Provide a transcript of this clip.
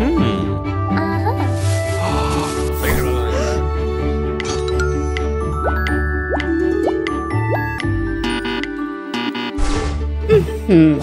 嗯。啊没了嗯